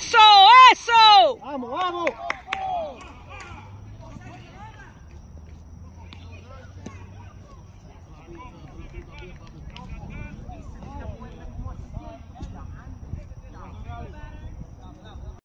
So.